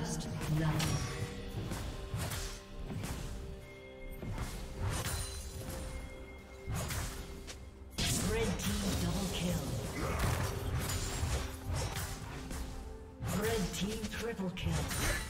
First love. Red team. Triple kill.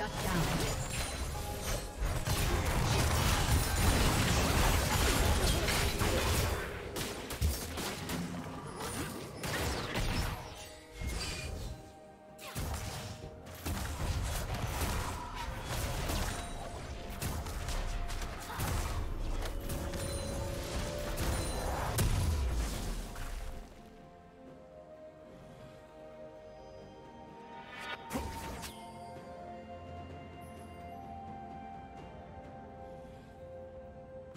Shut down.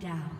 Down.